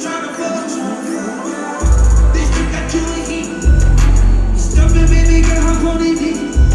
These two got you in heat. Stop it, baby, get hung on it.